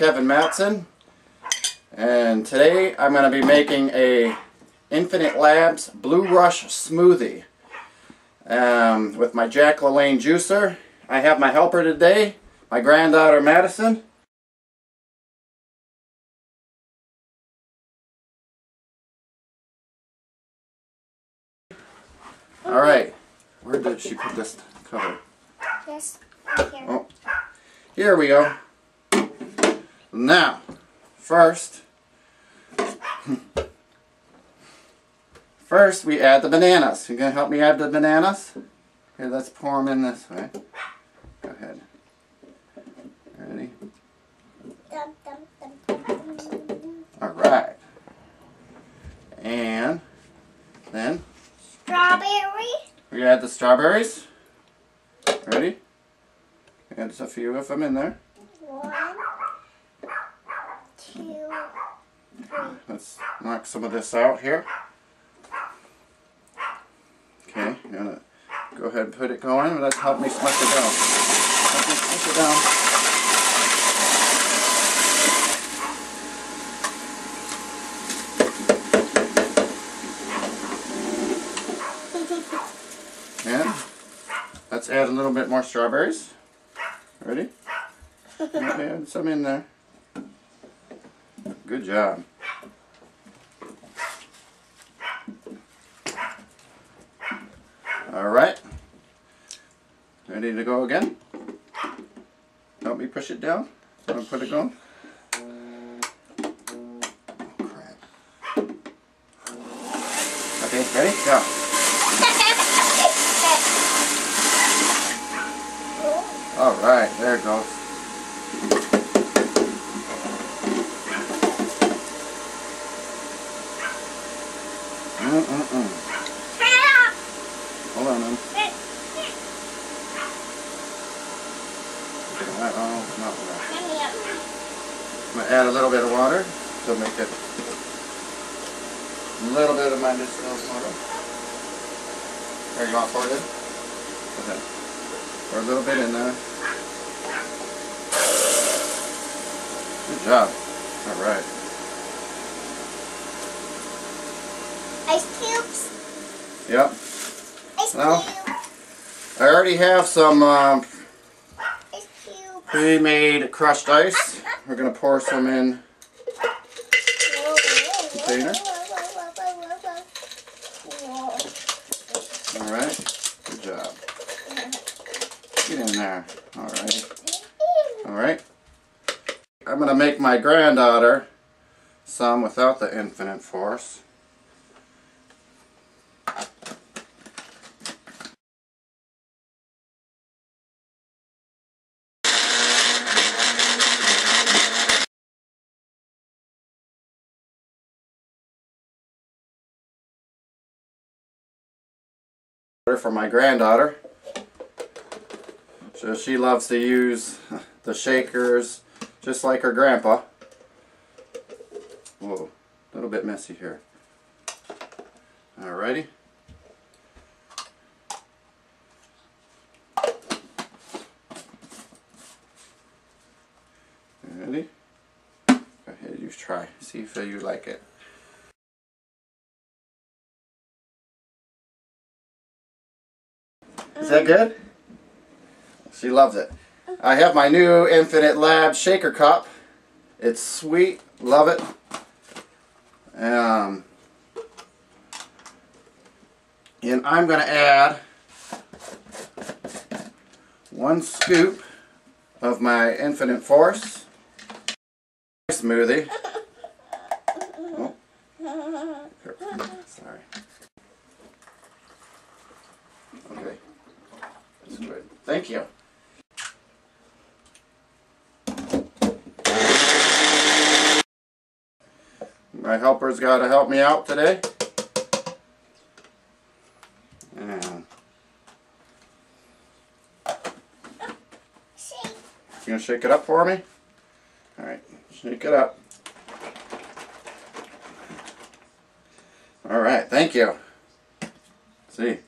Kevin Mattson and today I'm going to be making a Infinite Labs Blue Rush smoothie um, with my Jack LaLanne juicer. I have my helper today, my granddaughter Madison. Alright, where did she put this cover? Yes, right here. Oh, here we go. Now, first, first we add the bananas. You gonna help me add the bananas? Here, let's pour them in this way. Go ahead. Ready? All right. And then Strawberry. we add the strawberries. Ready? Add a few of them in there. One, two, three. Let's knock some of this out here. Okay, you gonna go ahead and put it going. Let's help me smush it down. Help me smush it down. And let's add a little bit more strawberries. Ready? Add some in there. Good job. All right. Ready to go again? Help me push it down. Want to put it going? Crap. Okay, ready? Go. All right, there it goes. Mm-mm-mm. Hold on, man. Alright, oh, not enough. I'm gonna add a little bit of water to make it a little bit of my distilled water. There, you want to pour it in? Okay. Pour a little bit in there. Good job. Alright. Ice cubes. Yep. Ice Well. cube. I already have some um, pre-made crushed ice. We're gonna pour some in. Container. All right. Good job. Get in there. All right. All right. I'm gonna make my granddaughter some without the infinite force. For my granddaughter. So she loves to use the shakers just like her grandpa. Whoa, a little bit messy here. Alrighty. Ready? Go ahead, you try. See if you like it. Is that good? She loves it. I have my new Infinite Lab shaker cup. It's sweet. Love it. Um, and I'm going to add one scoop of my Infinite Force smoothie. Oh, sorry. Okay. That's good. Thank you. My helper's got to help me out today. And Shake. you gonna shake it up for me? All right, shake it up. All right, thank you. See.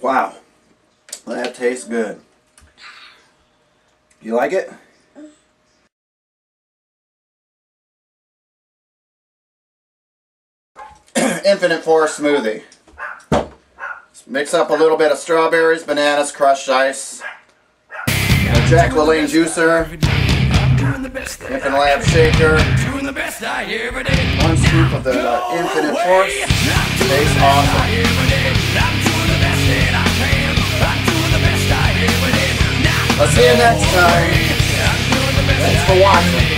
Wow, that tastes good. You like it? Infinite Force smoothie. Mix up a little bit of strawberries, bananas, crushed ice. A Jack LaLanne juicer. Infinite Lab shaker. One scoop of the uh, Infinite Force. Tastes awesome. I'll see you next time. Thanks for watching.